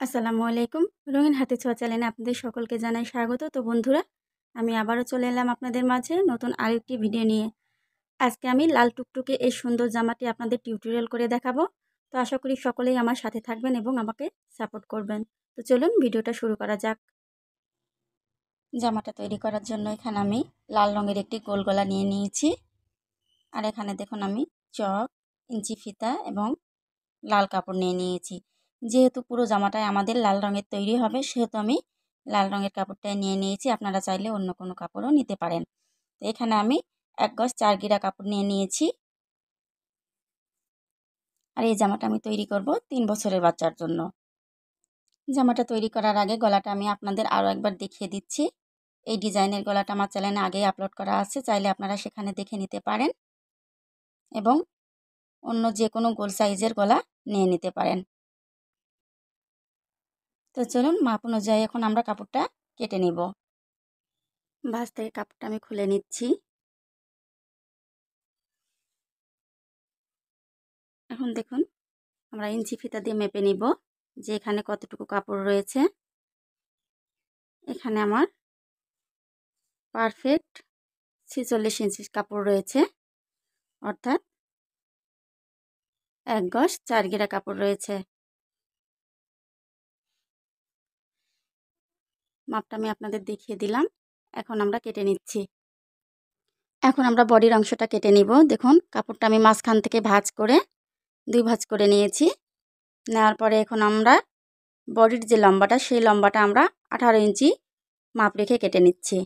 আসসালামু আলাইকুম। রঙিন হাতে ছোঁয়া চ্যানেলে আপনাদের সকলকে জানাই স্বাগত। তো বন্ধুরা, আমি আবারও চলে এলাম আপনাদের মাঝে নতুন আরেকটি ভিডিও নিয়ে। আজকে আমি লাল টুকটুকে এই সুন্দর জামাটি আপনাদের টিউটোরিয়াল করে দেখাবো। তো আশা করি সকলেই আমার সাথে থাকবেন এবং আমাকে সাপোর্ট করবেন। তো চলুন ভিডিওটা শুরু করা যাক। জামাটা তৈরি করার জন্য এখানে আমি লাল রঙের একটি গোল গলা নিয়ে নিয়েছি। আর এখানে দেখুন আমি চক, ইঞ্চি ফিতা এবং লাল কাপড় নিয়ে নিয়েছি। যেহেতু পুরো জামাটাই আমাদের লাল রঙের তৈরি হবে, সেহেতু আমি লাল রঙের কাপড়টাই নিয়ে নিয়েছি। আপনারা চাইলে অন্য কোনো কাপড়ও নিতে পারেন। তো এখানে আমি এক গজ চার গিরা কাপড় নিয়ে নিয়েছি। আর এই জামাটা আমি তৈরি করব তিন বছরের বাচ্চার জন্য। জামাটা তৈরি করার আগে গলাটা আমি আপনাদের আরও একবার দেখিয়ে দিচ্ছি। এই ডিজাইনের গলাটা আমার চ্যানেলে আগেই আপলোড করা আছে, চাইলে আপনারা সেখানে দেখে নিতে পারেন এবং অন্য যে কোনো গোল সাইজের গলা নিয়ে নিতে পারেন। তো চলুন মাপ অনুযায়ী এখন আমরা কাপড়টা কেটে নিব। ভাজ থেকে কাপড়টা আমি খুলে নিচ্ছি। এখন দেখুন, আমরা ইঞ্চি ফিতা দিয়ে মেপে নিব যে এখানে কতটুকু কাপড় রয়েছে। এখানে আমার পারফেক্ট ছেচল্লিশ ইঞ্চি কাপড় রয়েছে, অর্থাৎ এক গজ চার গিরা কাপড় রয়েছে। মাপটা আমি আপনাদের দেখিয়ে দিলাম। এখন আমরা কেটে নিচ্ছি। এখন আমরা বডির অংশটা কেটে নিব। দেখুন, কাপড়টা আমি মাঝখান থেকে ভাজ করে, দুই ভাজ করে নিয়েছি। নেওয়ার পরে এখন আমরা বডির যে লম্বাটা, সেই লম্বাটা আমরা আঠারো ইঞ্চি মাপ রেখে কেটে নিচ্ছি।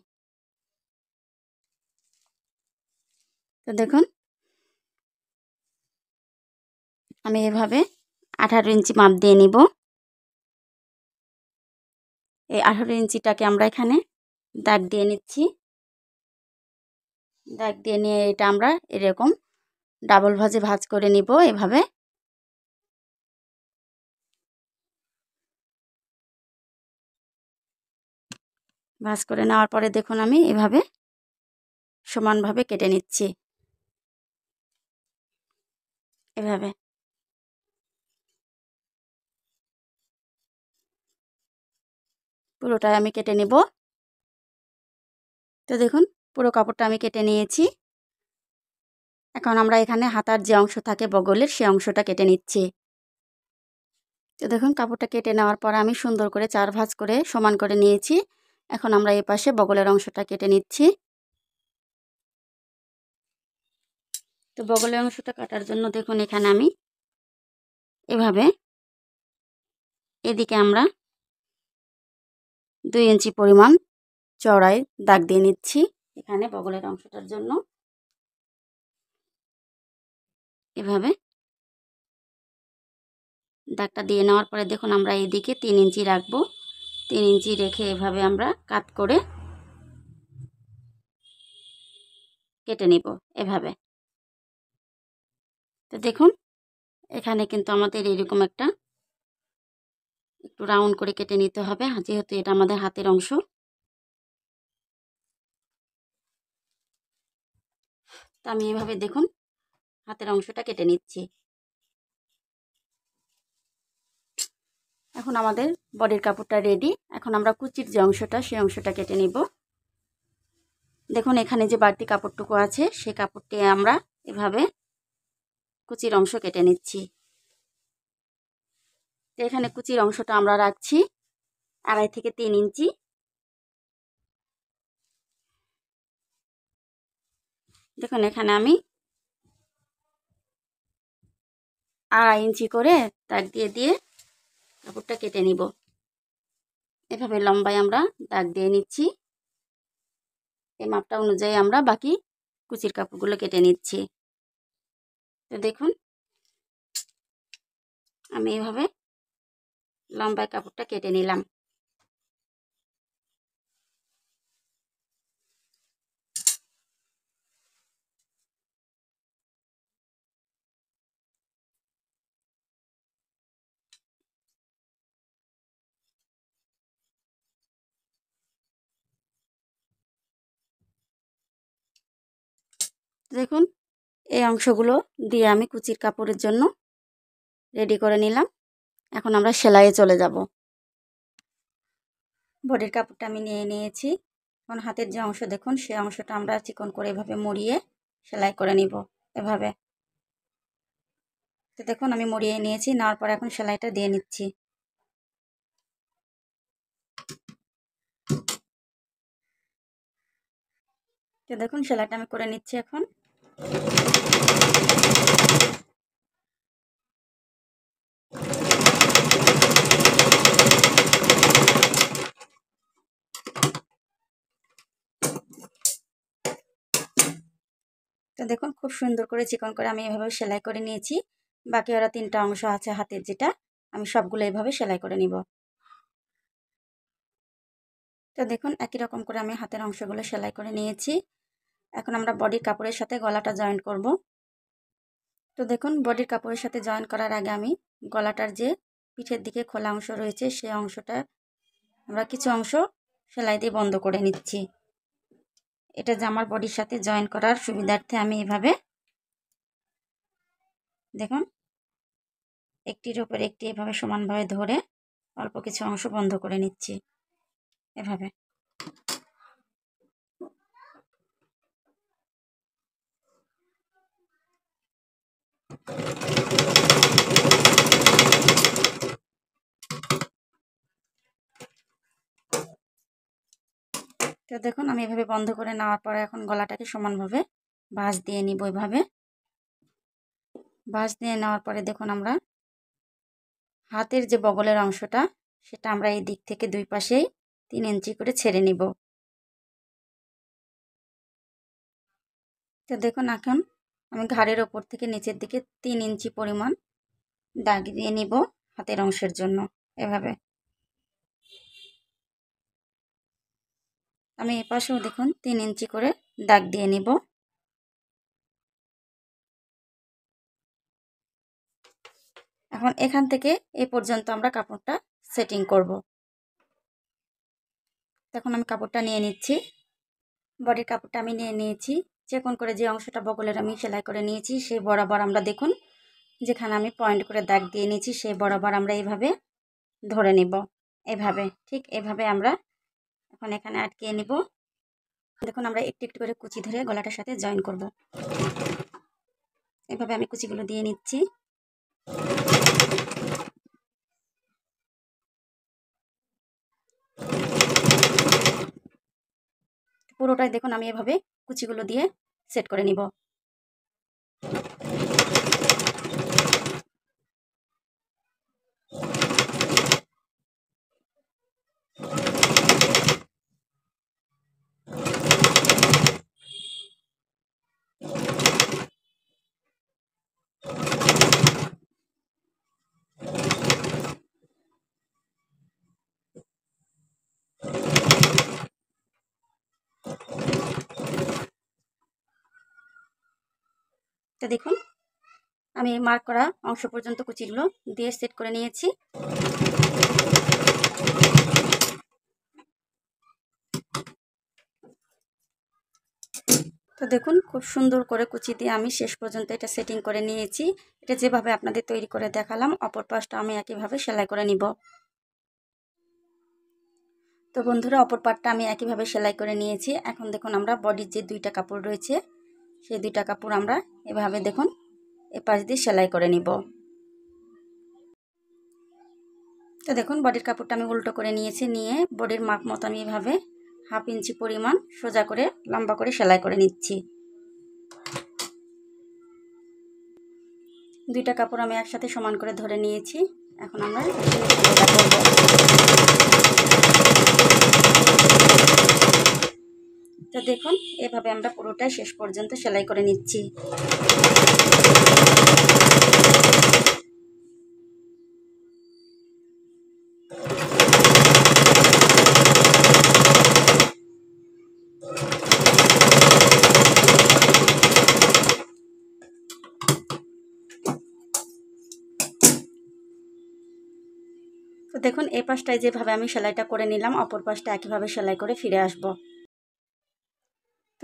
তো দেখুন, আমি এভাবে আঠারো ইঞ্চি মাপ দিয়ে নিব। এই আঠারো ইঞ্চিটাকে আমরা এখানে দাগ দিয়ে নিচ্ছি। দাগ দিয়ে নিয়ে এটা আমরা এরকম ডাবল ভাজে ভাজ করে নিব এভাবে। ভাজ করে নেওয়ার পরে দেখুন আমি এভাবে সমানভাবে কেটে নিচ্ছি। এভাবে। পুরোটাই আমি কেটে নেব। তো দেখুন, পুরো কাপড়টা আমি কেটে নিয়েছি। এখন আমরা এখানে হাতার যে অংশ থাকে বগলের, সে অংশটা কেটে নিচ্ছি। তো দেখুন, কাপড়টা কেটে নেওয়ার পর আমি সুন্দর করে চার ভাঁজ করে সমান করে নিয়েছি। এখন আমরা এই পাশে বগলের অংশটা কেটে নিচ্ছি। তো বগলের অংশটা কাটার জন্য দেখুন, এখানে আমি এভাবে এদিকে আমরা দুই ইঞ্চি পরিমাণ চড়াই দাগ দিয়ে নিচ্ছি এখানে বগলের অংশটার জন্য। এভাবে দাগটা দিয়ে নেওয়ার পরে দেখুন আমরা এইদিকে তিন ইঞ্চি রাখব। তিন ইঞ্চি রেখে এভাবে আমরা কাট করে কেটে নিব এভাবে। তো দেখুন, এখানে কিন্তু আমাদের এরকম একটা একটু রাউন্ড করে কেটে নিতে হবে। যেহেতু এটা আমাদের হাতের অংশ। তো আমি এভাবে দেখুন, হাতের অংশটা কেটে নিচ্ছি। এখন আমাদের বডির কাপড়টা রেডি এখন আমরা কুচির যে অংশটা, সেই অংশটা কেটে নিব। দেখুন, এখানে যে বাড়তি কাপড়টুকু আছে সেই কাপড়টি আমরা এভাবে কুচির অংশ কেটে নিচ্ছি। এখানে কুচির অংশটা আমরা রাখছি আড়াই থেকে তিন ইঞ্চি। দেখুন, এখানে আমি আড়াই ইঞ্চি করে দাগ দিয়ে দিয়ে কাপড়টা কেটে নিব। এভাবে লম্বায় আমরা দাগ দিয়ে নিচ্ছি। এই মাপটা অনুযায়ী আমরা বাকি কুচির কাপড়গুলো কেটে নিচ্ছি। তো দেখুন, আমি এভাবে লম্বায় কাপড়টা কেটে নিলাম। দেখুন, এই অংশগুলো দিয়ে আমি কুচির কাপড়ের জন্য রেডি করে নিলাম। এখন আমরা সেলাইয়ে চলে যাব। বডির কাপড়টা আমি নিয়ে নিয়েছি। এখন হাতের যে অংশ, দেখুন সেই অংশটা আমরা চিকন করে এভাবে মুড়িয়ে সেলাই করে নিব এভাবে। তো দেখুন, আমি মুড়িয়ে নিয়েছি, নেওয়ার পর এখন সেলাইটা দিয়ে নিচ্ছি। তো দেখুন, সেলাইটা আমি করে নিচ্ছি এখন। দেখুন, খুব সুন্দর করে চিকন করে আমি এভাবে সেলাই করে নিয়েছি। বাকি ওরা তিনটা অংশ আছে হাতের যেটা, আমি সবগুলো এভাবে সেলাই করে নিব। তো দেখুন, একই রকম করে আমি হাতের অংশগুলো সেলাই করে নিয়েছি। এখন আমরা বডির কাপড়ের সাথে গলাটা জয়েন করব। তো দেখুন, বডির কাপড়ের সাথে জয়েন করার আগে আমি গলাটার যে পিঠের দিকে খোলা অংশ রয়েছে, সে অংশটা আমরা কিছু অংশ সেলাই দিয়ে বন্ধ করে নিচ্ছি। এটা জামার বডির সাথে জয়েন করার সুবিধার্থে আমি এভাবে দেখুন, একটির ওপর একটি এভাবে সমানভাবে ধরে অল্প কিছু অংশ বন্ধ করে নিচ্ছি, এভাবে। তো দেখুন, আমি এভাবে বন্ধ করে নেওয়ার পরে এখন গলাটাকে সমানভাবে ভাঁজ দিয়ে নিব এভাবে। ভাঁজ দিয়ে নেওয়ার পরে দেখুন আমরা হাতের যে বগলের অংশটা, সেটা আমরা এই দিক থেকে দুই পাশেই তিন ইঞ্চি করে ছেড়ে নিব। তো দেখুন, এখন আমি ঘাড়ের ওপর থেকে নিচের দিকে তিন ইঞ্চি পরিমাণ দাগ দিয়ে নিব হাতের অংশের জন্য এভাবে। আমি এপাশেও দেখুন তিন ইঞ্চি করে দাগ দিয়ে নিব। এখন এখান থেকে এ পর্যন্ত আমরা কাপড়টা সেটিং করব। তখন আমি কাপড়টা নিয়ে নিচ্ছি। বডির কাপড়টা আমি নিয়ে নিয়েছি। চেকন করে যে অংশটা বগলের আমি সেলাই করে নিয়েছি সেই বরাবর আমরা দেখুন যেখানে আমি পয়েন্ট করে দাগ দিয়ে নিয়েছি সেই বরাবর আমরা এইভাবে ধরে নিব। এভাবে, ঠিক এভাবে আমরা এখন এখানে আটকে নিব। দেখুন, আমরা একটু একটু করে কুচি ধরে গলাটার সাথে জয়েন করব। এভাবে আমি কুচিগুলো দিয়ে নিচ্ছি। পুরোটাই দেখুন, আমি এভাবে কুচিগুলো দিয়ে সেট করে নিব। তো দেখুন। আমি মার্ক করা অংশ পর্যন্ত কুচিগুলো দিয়ে সেট করে নিয়েছি। তো দেখুন, খুব সুন্দর করে কুচি দিয়ে আমি শেষ পর্যন্ত এটা সেটিং করে নিয়েছি। এটা যেভাবে আপনাদের তৈরি করে দেখালাম, অপর পাশটা আমি একইভাবে সেলাই করে নিব। তো বন্ধুরা, অপর পাটটা আমি একইভাবে সেলাই করে নিয়েছি। এখন দেখুন, আমরা বডির যে দুইটা কাপড় রয়েছে সেই দুইটা কাপড় আমরা এভাবে দেখুন এ পাশ দিয়ে সেলাই করে নিব। তো দেখুন বডির কাপড়টা আমি উল্টো করে নিয়েছি, নিয়ে বডির মাপ মতো আমি এভাবে হাফ ইঞ্চি পরিমাণ সোজা করে লম্বা করে সেলাই করে নিচ্ছি। দুইটা কাপড় আমি একসাথে সমান করে ধরে নিয়েছি। এখন আমরা তো দেখুন, এভাবে আমরা পুরোটাই শেষ পর্যন্ত সেলাই করে নিচ্ছি। তো দেখুন এই পাশটায় যেভাবে আমি সেলাইটা করে নিলাম, অপর পাশটা একইভাবে সেলাই করে ফিরে আসব।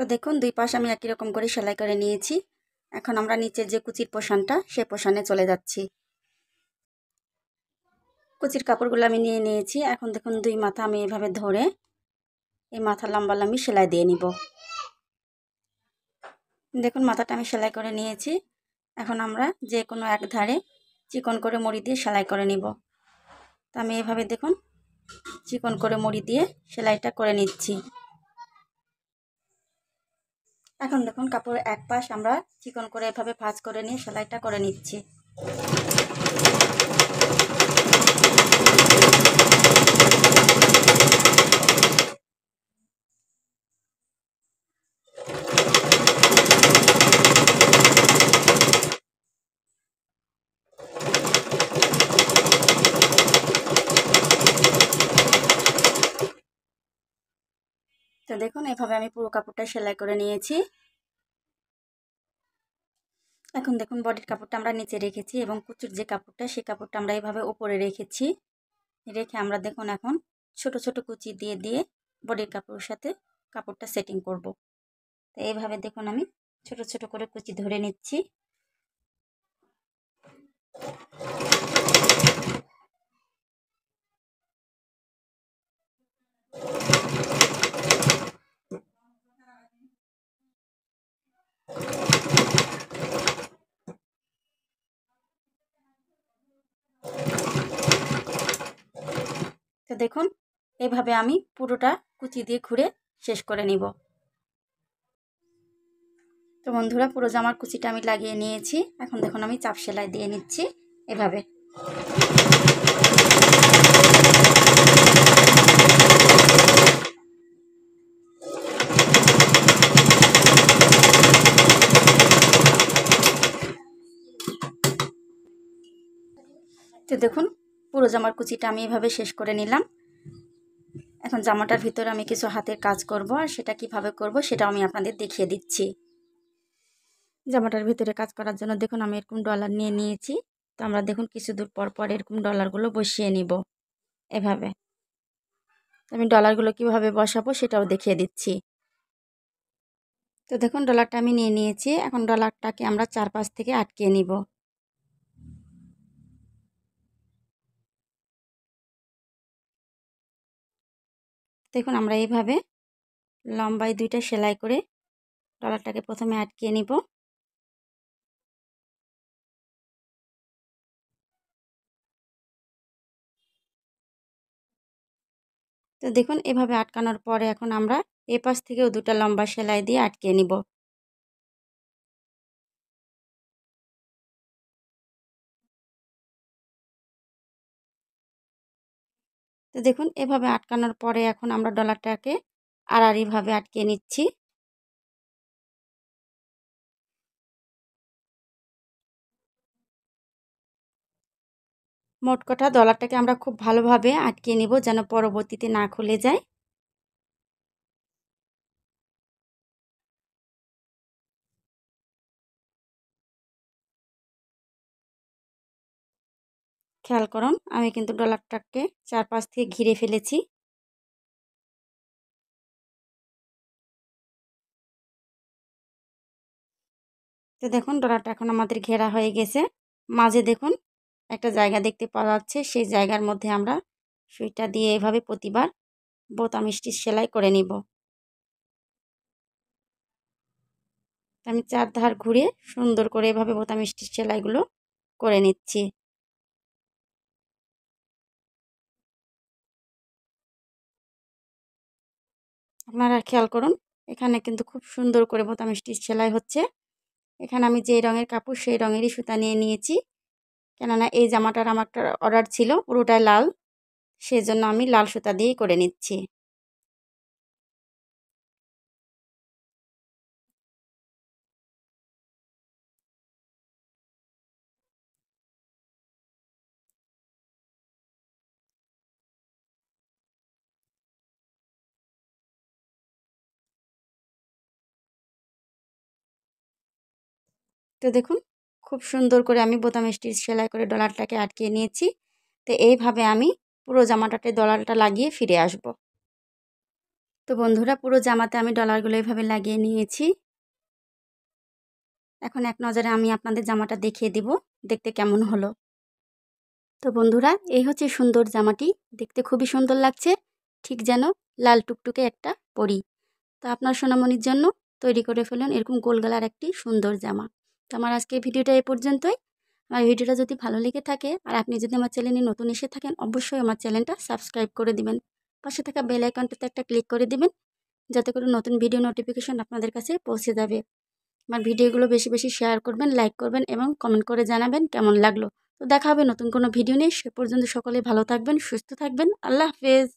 তো দেখুন, দুই পাশ আমি একই রকম করে সেলাই করে নিয়েছি। এখন আমরা নিচের যে কুচির পোষণটা, সে পোষণে চলে যাচ্ছি। কুচির কাপড়গুলো আমি নিয়ে নিয়েছি। এখন দেখুন, দুই মাথা আমি এভাবে ধরে এই মাথা লম্বা লম্বি সেলাই দিয়ে নিব। দেখুন, মাথাটা আমি সেলাই করে নিয়েছি। এখন আমরা যে কোনো এক ধারে চিকন করে মুড়ি দিয়ে সেলাই করে নিব। তো আমি এভাবে দেখুন, চিকন করে মুড়ি দিয়ে সেলাইটা করে নিচ্ছি। এখন দেখুন কাপড় এক পাশ আমরা চিকন করে এভাবে ভাজ করে নিয়ে সেলাইটা করে নিচ্ছি। দেখুন, এভাবে আমি পুরো কাপড়টা সেলাই করে নিয়েছি। এখন দেখুন, বডির কাপড়টা আমরা নিচে রেখেছি এবং কুচুর যে কাপড়টা সেই কাপড়টা আমরা এইভাবে উপরে রেখেছি। রেখে আমরা দেখুন এখন ছোট ছোট কুচি দিয়ে দিয়ে বডির কাপড়ের সাথে কাপড়টা সেটিং করব। তো এইভাবে দেখুন আমি ছোট ছোট করে কুচি ধরে নিচ্ছি। তো দেখুন, এভাবে আমি পুরোটা কুচি দিয়ে ঘুরে শেষ করে নিব। তো বন্ধুরা, পুরো জামার কুচিটা আমি লাগিয়ে নিয়েছি। এখন দেখুন, আমি চাপ সেলাই দিয়ে নিচ্ছি এভাবে। তো দেখুন পুরো জামার কুচিটা আমি এভাবে শেষ করে নিলাম। এখন জামাটার ভিতরে আমি কিছু হাতের কাজ করব আর সেটা কীভাবে করব সেটাও আমি আপনাদের দেখিয়ে দিচ্ছি। জামাটার ভিতরে কাজ করার জন্য দেখুন আমি এরকম ডলার নিয়ে নিয়েছি। তো আমরা দেখুন কিছু দূর পর পর এরকম ডলারগুলো বসিয়ে নিব এভাবে। আমি ডলারগুলো কীভাবে বসাবো সেটাও দেখিয়ে দিচ্ছি। তো দেখুন ডলারটা আমি নিয়ে নিয়েছি। এখন ডলারটাকে আমরা চারপাশ থেকে আটকে নিব। দেখুন, আমরা এইভাবে লম্বায় দুইটা সেলাই করে ডলারটাকে প্রথমে আটকিয়ে নিব। তো দেখুন, এভাবে আটকানোর পরে এখন আমরা এ পাশ থেকেও দুটা লম্বা সেলাই দিয়ে আটকে নিব। দেখুন, এভাবে আটকানোর পরে এখন আমরা ডলারটাকে আড়াড়িভাবে আটকে নিচ্ছি। মোট কথা ডলারটাকে আমরা খুব ভালোভাবে আটকে নিব যেন পরবর্তীতে না খুলে যায়। খেয়াল করুন, আমি কিন্তু ডলারটাকে চারপাশ থেকে ঘিরে ফেলেছি। তো দেখুন, ডলারটা এখন আমাদের ঘেরা হয়ে গেছে। মাঝে দেখুন, একটা জায়গা দেখতে পাওয়া যাচ্ছে, সেই জায়গার মধ্যে আমরা সুইটা দিয়ে এভাবে প্রতিবার বোতাম স্টিচ সেলাই করে নিব। আমি চার ধার ঘুরে সুন্দর করে এভাবে বোতাম স্টিচ সেলাইগুলো করে নিচ্ছি। আপনারা খেয়াল করুন, এখানে কিন্তু খুব সুন্দর করে বোতাম স্টিচ সেলাই হচ্ছে। এখানে আমি যে রঙের কাপড়, সেই রঙেরই সুতা নিয়ে নিয়েছি। কেননা এই জামাটার আমার অর্ডার ছিল, পুরোটাই লাল। সেই জন্য আমি লাল সুতা দিয়েই করে নিচ্ছি। তো দেখুন, খুব সুন্দর করে আমি বোতাম স্টিচ সেলাই করে ডলারটাকে আটকিয়ে নিয়েছি। তো এইভাবে আমি পুরো জামাটাতে ডলারটা লাগিয়ে ফিরে আসব। তো বন্ধুরা, পুরো জামাতে আমি ডলারগুলো এইভাবে লাগিয়ে নিয়েছি। এখন এক নজরে আমি আপনাদের জামাটা দেখিয়ে দিব, দেখতে কেমন হলো। তো বন্ধুরা, এই হচ্ছে সুন্দর জামাটি। দেখতে খুবই সুন্দর লাগছে, ঠিক যেন লাল টুকটুকে একটা পরি। তো আপনার সোনামণির জন্য তৈরি করে ফেলুন এরকম গোলগালার একটি সুন্দর জামা। তো আমার আজকে ভিডিওটা এ পর্যন্তই। আমার ভিডিওটা যদি ভালো লেগে থাকে আর আপনি যদি আমার চ্যানেলে নতুন এসে থাকেন, অবশ্যই আমার চ্যানেলটা সাবস্ক্রাইব করে দিবেন। পাশে থাকা বেল আইকনটাতে একটা ক্লিক করে দিবেন, যাতে করে নতুন ভিডিও নোটিফিকেশন আপনাদের কাছে পৌঁছে যাবে। আমার ভিডিওগুলো বেশি বেশি শেয়ার করবেন লাইক করবেন এবং কমেন্ট করে জানাবেন কেমন লাগল। তো দেখা হবে নতুন কোনো ভিডিও নেই সে পর্যন্ত সকলে ভালো থাকবেন, সুস্থ থাকবেন। আল্লাহ হাফেজ।